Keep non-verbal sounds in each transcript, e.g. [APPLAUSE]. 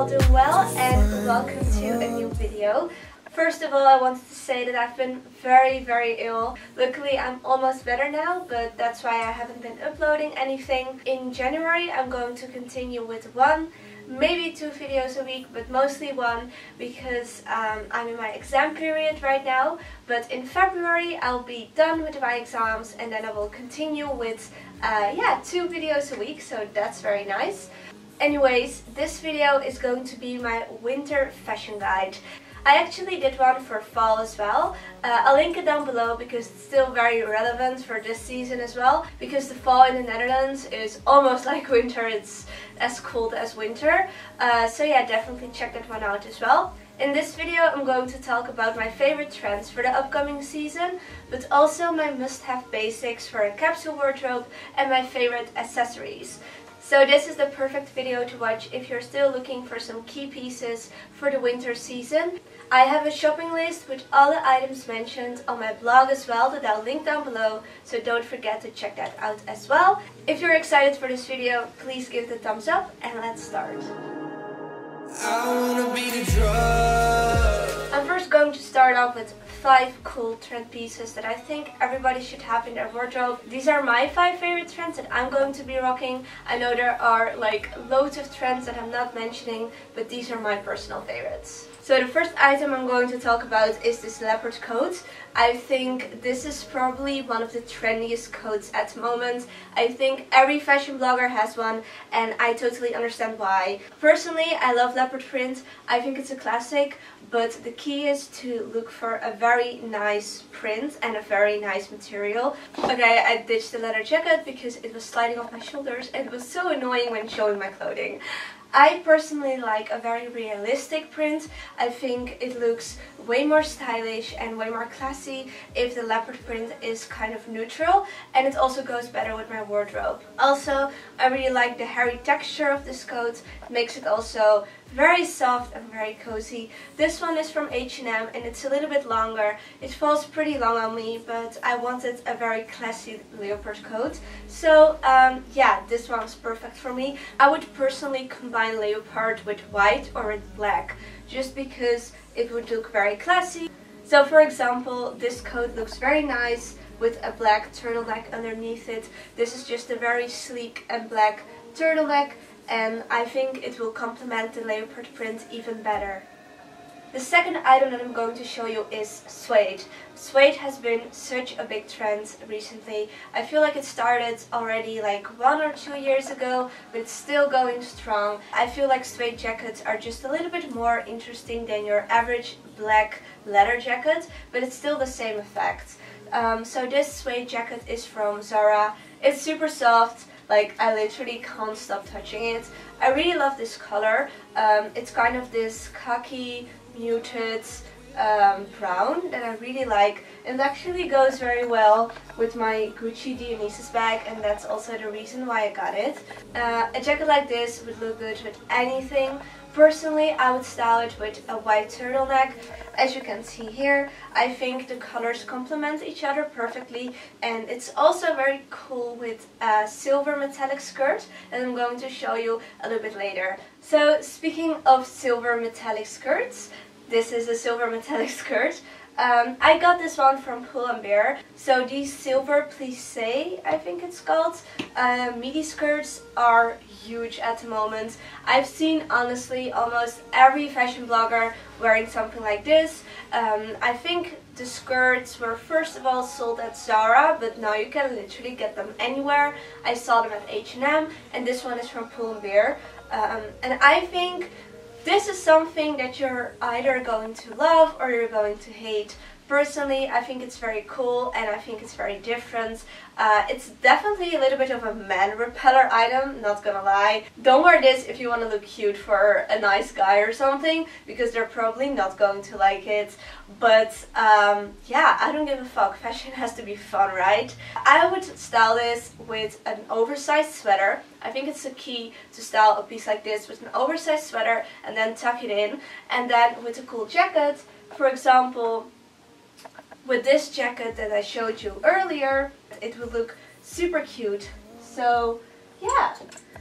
all doing well and welcome to a new video. First of all, I wanted to say that I've been very, very ill. Luckily, I'm almost better now, but that's why I haven't been uploading anything. In January, I'm going to continue with one, maybe two videos a week, but mostly one because um, I'm in my exam period right now. But in February, I'll be done with my exams and then I will continue with, uh, yeah, two videos a week, so that's very nice. Anyways, this video is going to be my winter fashion guide. I actually did one for fall as well. Uh, I'll link it down below because it's still very relevant for this season as well. Because the fall in the Netherlands is almost [LAUGHS] like winter, it's as cold as winter. Uh, so yeah, definitely check that one out as well. In this video I'm going to talk about my favorite trends for the upcoming season, but also my must-have basics for a capsule wardrobe and my favorite accessories. So this is the perfect video to watch if you're still looking for some key pieces for the winter season. I have a shopping list with all the items mentioned on my blog as well that I'll link down below, so don't forget to check that out as well. If you're excited for this video, please give it a thumbs up and let's start. I'm first going to start off with five cool trend pieces that I think everybody should have in their wardrobe. These are my five favorite trends that I'm going to be rocking. I know there are like loads of trends that I'm not mentioning, but these are my personal favorites. So the first item I'm going to talk about is this leopard coat. I think this is probably one of the trendiest coats at the moment. I think every fashion blogger has one and I totally understand why. Personally, I love leopard print. I think it's a classic, but the key is to look for a very nice print and a very nice material. Okay, I ditched the leather jacket because it was sliding off my shoulders and it was so annoying when showing my clothing. I personally like a very realistic print. I think it looks way more stylish and way more classy if the leopard print is kind of neutral and it also goes better with my wardrobe. Also, I really like the hairy texture of this coat. Makes it also very soft and very cozy. This one is from H&M and it's a little bit longer. It falls pretty long on me, but I wanted a very classy leopard coat. So um, yeah, this one's perfect for me. I would personally combine leopard with white or with black, just because it would look very classy. So for example, this coat looks very nice with a black turtleneck underneath it. This is just a very sleek and black turtleneck and I think it will complement the leopard print even better. The second item that I'm going to show you is suede. Suede has been such a big trend recently. I feel like it started already like one or two years ago, but it's still going strong. I feel like suede jackets are just a little bit more interesting than your average black leather jacket, but it's still the same effect. Um, so this suede jacket is from Zara. It's super soft. Like I literally can't stop touching it. I really love this color. Um, it's kind of this khaki muted um, brown that I really like and it actually goes very well with my Gucci Dionysus bag and that's also the reason why I got it. Uh, a jacket like this would look good with anything Personally, I would style it with a white turtleneck. As you can see here, I think the colors complement each other perfectly and it's also very cool with a silver metallic skirt that I'm going to show you a little bit later. So speaking of silver metallic skirts, this is a silver metallic [LAUGHS] skirt. Um, I got this one from Pull and Bear. So these silver plissé, I think it's called, uh, midi skirts are huge at the moment. I've seen honestly almost every fashion blogger wearing something like this. Um, I think the skirts were first of all sold at Zara, but now you can literally get them anywhere. I saw them at H&M and this one is from Pull and Bear. Um, and I think this is something that you're either going to love or you're going to hate. Personally, I think it's very cool and I think it's very different. Uh, it's definitely a little bit of a man repeller item, not gonna lie. Don't wear this if you want to look cute for a nice guy or something, because they're probably not going to like it. But um, yeah, I don't give a fuck. Fashion has to be fun, right? I would style this with an oversized sweater. I think it's the key to style a piece like this with an oversized sweater and then tuck it in. And then with a cool jacket, for example, with this jacket that I showed you earlier, it would look super cute. So yeah.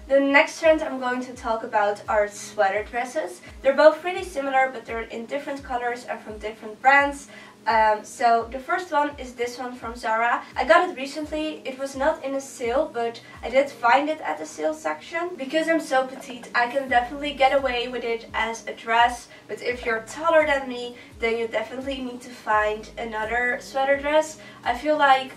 The next trend I'm going to talk about are sweater dresses. They're both pretty similar but they're in different colors and from different brands. Um, so the first one is this one from Zara. I got it recently. It was not in a sale, but I did find it at the sale section. Because I'm so petite, I can definitely get away with it as a dress. But if you're taller than me, then you definitely need to find another sweater dress. I feel like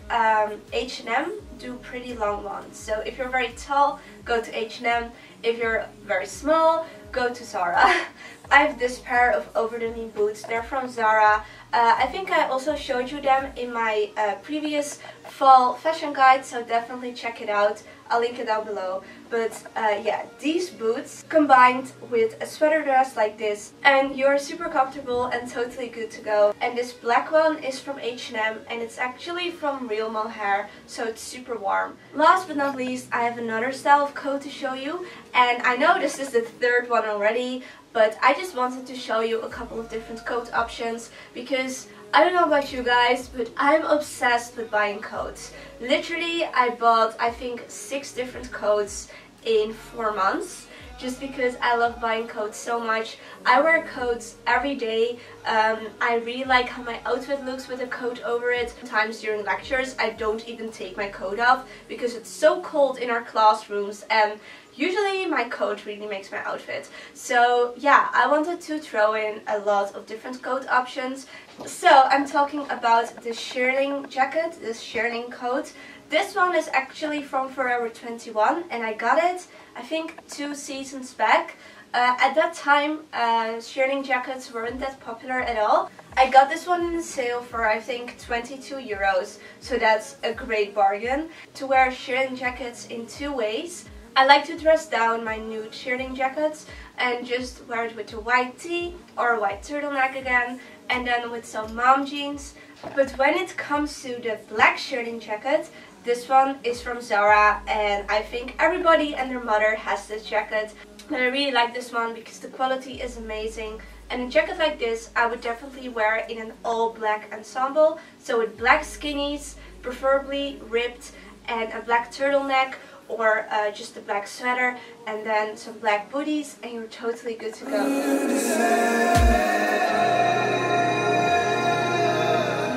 H&M um, do pretty long ones. So if you're very tall, go to H&M. If you're very small, go to Zara. [LAUGHS] I have this pair of over-the-knee boots. They're from Zara. Uh, I think I also showed you them in my uh, previous fall fashion guide, so definitely check it out. I'll link it down below. But uh, yeah, these boots combined with a sweater dress like this and you're super comfortable and totally good to go. And this black one is from H&M and it's actually from real mohair, so it's super warm. Last but not least, I have another style of coat to show you. And I know this is the third one already, but I just wanted to show you a couple of different coat options because I don't know about you guys, but I'm obsessed with buying coats. Literally, I bought, I think, six different coats in four months just because I love buying coats so much. I wear coats every day. Um, I really like how my outfit looks with a coat over it. Sometimes during lectures I don't even take my coat off because it's so cold in our classrooms and usually my coat really makes my outfit. So yeah, I wanted to throw in a lot of different coat options. So I'm talking about the shearling jacket, this shearling coat. This one is actually from Forever 21 and I got it I think two seasons back. Uh, at that time, uh, shearling jackets weren't that popular at all. I got this one in sale for I think 22 euros, so that's a great bargain. To wear shearling jackets in two ways. I like to dress down my nude shearling jackets and just wear it with a white tee or a white turtleneck again and then with some mom jeans. But when it comes to the black shearling jacket, this one is from Zara and I think everybody and their mother has this jacket. But I really like this one because the quality is amazing. And a jacket like this I would definitely wear in an all black ensemble. So with black skinnies, preferably ripped, and a black turtleneck or uh, just a black sweater and then some black booties and you're totally good to go.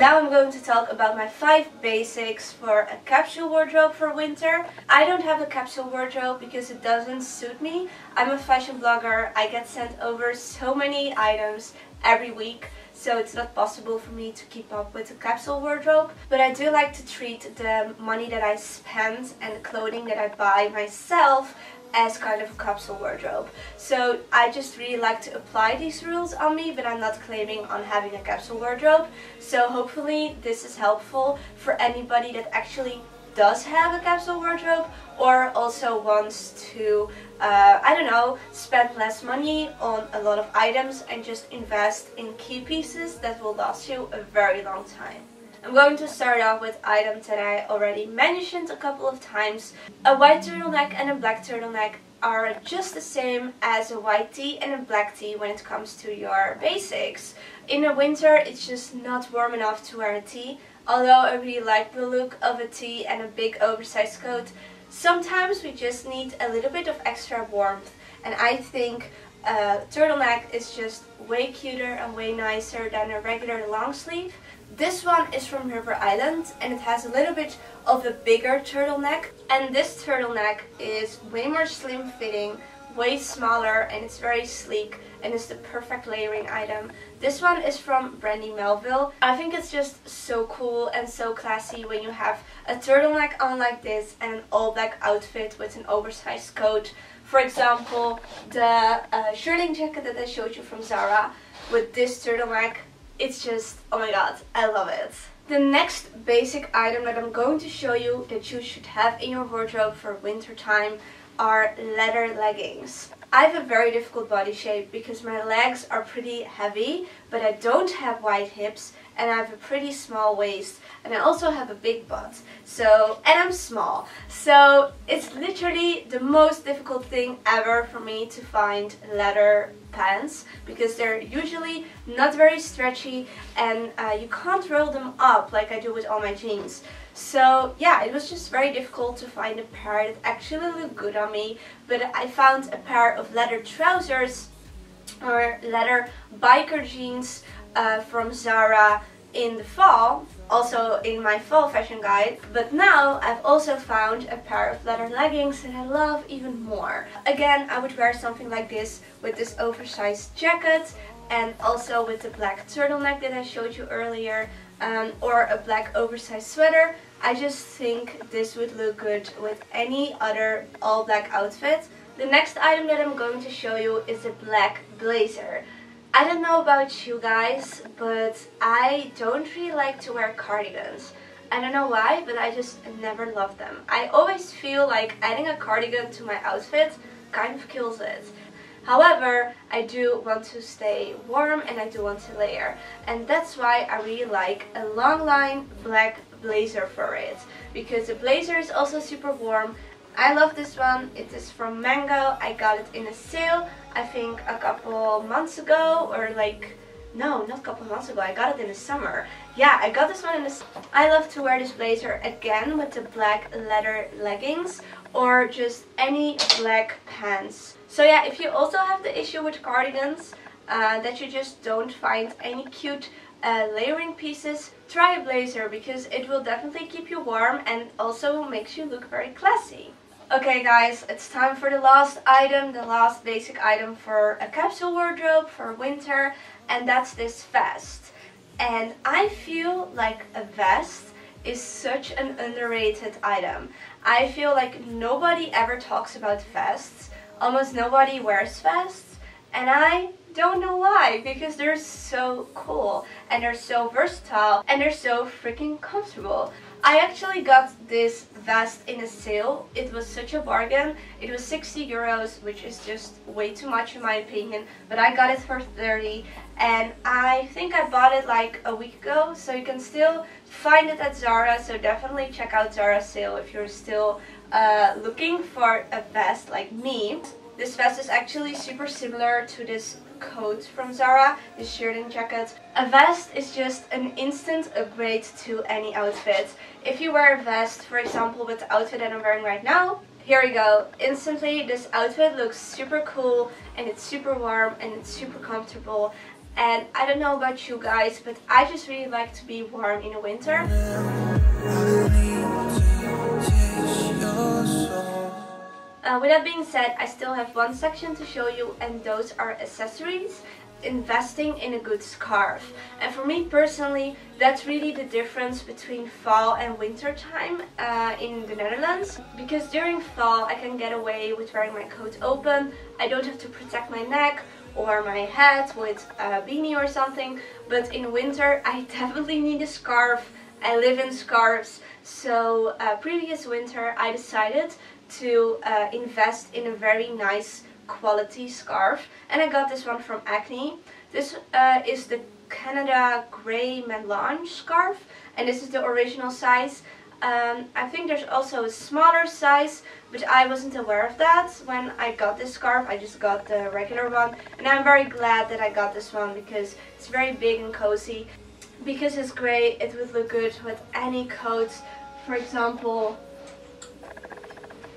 Now I'm going to talk about my 5 basics for a capsule wardrobe for winter. I don't have a capsule wardrobe because it doesn't suit me. I'm a fashion blogger. I get sent over so many items every week so it's not possible for me to keep up with a capsule wardrobe. But I do like to treat the money that I spend and the clothing that I buy myself as kind of a capsule wardrobe. So I just really like to apply these rules on me, but I'm not claiming on having a capsule wardrobe. So hopefully this is helpful for anybody that actually does have a capsule wardrobe or also wants to, uh, I don't know, spend less money on a lot of items and just invest in key pieces that will last you a very long time. I'm going to start off with items that I already mentioned a couple of times. A white turtleneck and a black turtleneck are just the same as a white tee and a black tee when it comes to your basics. In the winter it's just not warm enough to wear a tee, although I really like the look of a tee and a big oversized coat. Sometimes we just need a little bit of extra warmth and I think a turtleneck is just way cuter and way nicer than a regular long sleeve. This one is from River Island and it has a little bit of a bigger turtleneck. And this turtleneck is way more slim fitting, way smaller and it's very sleek and it's the perfect layering item. This one is from Brandy Melville. I think it's just so cool and so classy when you have a turtleneck on like this and an all black outfit with an oversized coat. For example, the uh, shearling jacket that I showed you from Zara with this turtleneck it's just, oh my god, I love it. The next basic item that I'm going to show you that you should have in your wardrobe for winter time are leather leggings. I have a very difficult body shape because my legs are pretty heavy, but I don't have wide hips and I have a pretty small waist and I also have a big butt. So, and I'm small. So it's literally the most difficult thing ever for me to find leather pants because they're usually not very stretchy and uh, you can't roll them up like I do with all my jeans. So yeah, it was just very difficult to find a pair that actually looked good on me. But I found a pair of leather trousers or leather biker jeans uh, from Zara in the fall also in my fall fashion guide but now I've also found a pair of leather leggings that I love even more. Again I would wear something like this with this oversized jacket and also with the black turtleneck that I showed you earlier um, or a black oversized sweater. I just think this would look good with any other all black outfit. The next item that I'm going to show you is a black blazer. I don't know about you guys, but I don't really like to wear cardigans. I don't know why, but I just never love them. I always feel like adding a cardigan to my outfit kind of kills it. However, I do want to stay warm and I do want to layer. And that's why I really like a long line black blazer for it. Because the blazer is also super warm I love this one. It is from Mango. I got it in a sale, I think a couple months ago or like, no, not a couple months ago. I got it in the summer. Yeah, I got this one in the I love to wear this blazer again with the black leather leggings or just any black pants. So yeah, if you also have the issue with cardigans, uh, that you just don't find any cute uh, layering pieces, try a blazer because it will definitely keep you warm and also makes you look very classy. Okay guys, it's time for the last item, the last basic item for a capsule wardrobe for winter and that's this vest. And I feel like a vest is such an underrated item. I feel like nobody ever talks about vests, almost nobody wears vests and I don't know why because they're so cool and they're so versatile and they're so freaking comfortable. I actually got this vest in a sale. It was such a bargain. It was 60 euros, which is just way too much in my opinion. But I got it for 30 and I think I bought it like a week ago. So you can still find it at Zara. So definitely check out Zara sale if you're still uh, looking for a vest like me. This vest is actually super similar to this coat from Zara, this shirt and jacket. A vest is just an instant upgrade to any outfit. If you wear a vest, for example with the outfit that I'm wearing right now, here we go. Instantly this outfit looks super cool and it's super warm and it's super comfortable and I don't know about you guys but I just really like to be warm in the winter. Uh, with that being said, I still have one section to show you and those are accessories investing in a good scarf. And for me personally, that's really the difference between fall and winter time uh, in the Netherlands. Because during fall I can get away with wearing my coat open, I don't have to protect my neck or my head with a beanie or something. But in winter [LAUGHS] I definitely need a scarf. I live in scarves. So uh, previous winter I decided to uh, invest in a very nice quality scarf and I got this one from Acne. This uh, is the Canada Grey Melange scarf and this is the original size. Um, I think there's also a smaller size but I wasn't aware of that when I got this scarf. I just got the regular one and I'm very glad that I got this one because it's very big and cozy. Because it's grey it would look good with any coat. For example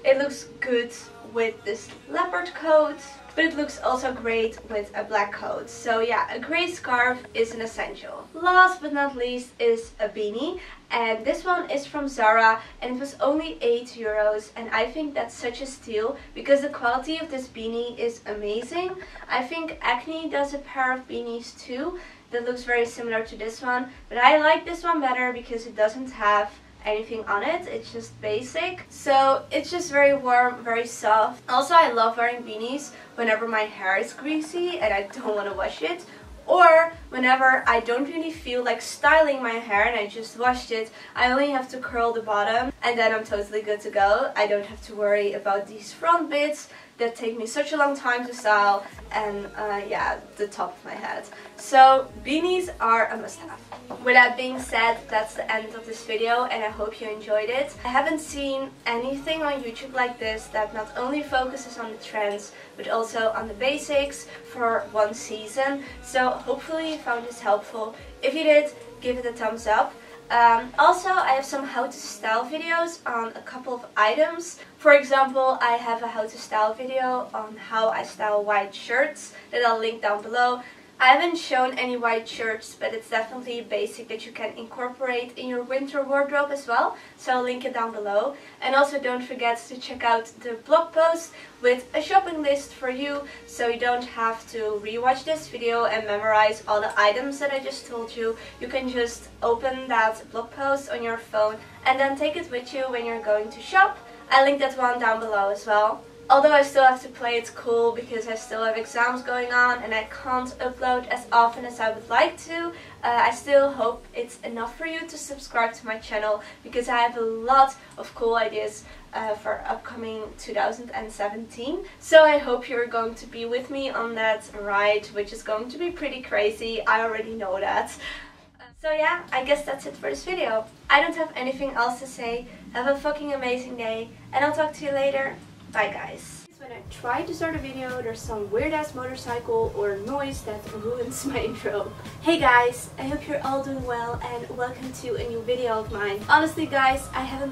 it looks good with this leopard coat, but it looks also great with a black coat. So yeah, a grey scarf is an essential. Last but not least is a beanie. And this one is from Zara and it was only 8 euros and I think that's such a steal because the quality of this beanie is amazing. I think Acne does a pair of beanies too that looks very similar to this one but I like this one better because it doesn't have anything on it. It's just basic. So it's just very warm very soft. Also I love wearing beanies whenever my hair is greasy and I don't want to wash it. Or whenever I don't really feel like styling my hair and I just washed it, I only have to curl the bottom and then I'm totally good to go. I don't have to worry about these front bits that take me such a long time to style and uh, yeah, the top of my head. So beanies are a must-have. With that being said, that's the end of this video and I hope you enjoyed it. I haven't seen anything on YouTube like this that not only focuses on the trends but also on the basics for one season. So hopefully you found this helpful. If you did, give it a thumbs up. Um, also, I have some how to style videos on a couple of items. For example, I have a how to style video on how I style white shirts that I'll link down below. I haven't shown any white shirts, but it's definitely a basic that you can incorporate in your winter wardrobe as well. So I'll link it down below. And also don't forget to check out the blog post with a shopping list for you, so you don't have to rewatch this video and memorize all the items that I just told you. You can just open that blog post on your phone and then take it with you when you're going to shop. I link that one down below as well. Although I still have to play it's cool because I still have exams going on and I can't upload as often as I would like to, uh, I still hope it's enough for you to subscribe to my channel because I have a lot of cool ideas uh, for upcoming 2017. So I hope you're going to be with me on that ride, which is going to be pretty crazy. I already know that. So yeah, I guess that's it for this video. I don't have anything else to say. Have a fucking amazing day and I'll talk to you later. Bye guys. When I try to start a video, there's some weird ass motorcycle or noise that ruins [LAUGHS] my intro. Hey guys, I hope you're all doing well and welcome to a new video of mine. Honestly guys, I haven't